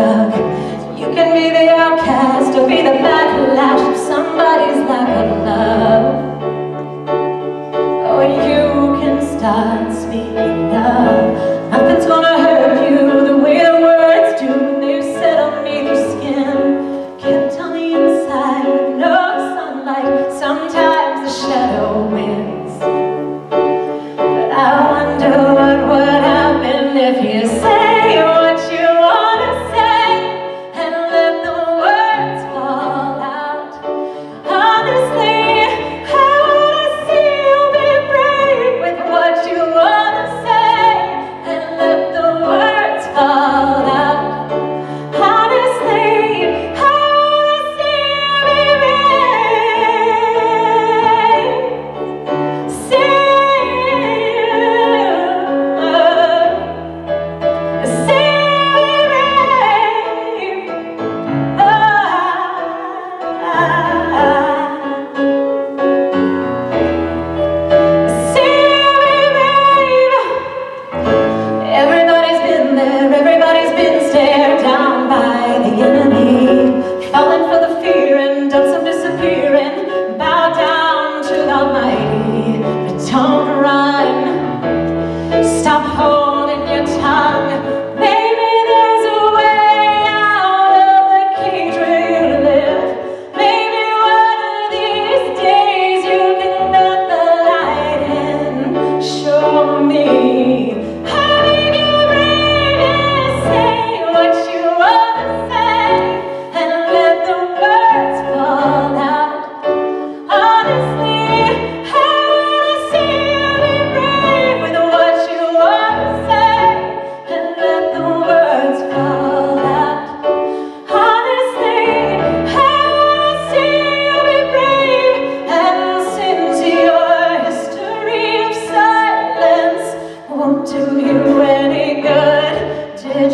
stuck You can be the outcast or be the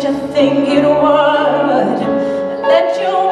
you think it would. Let you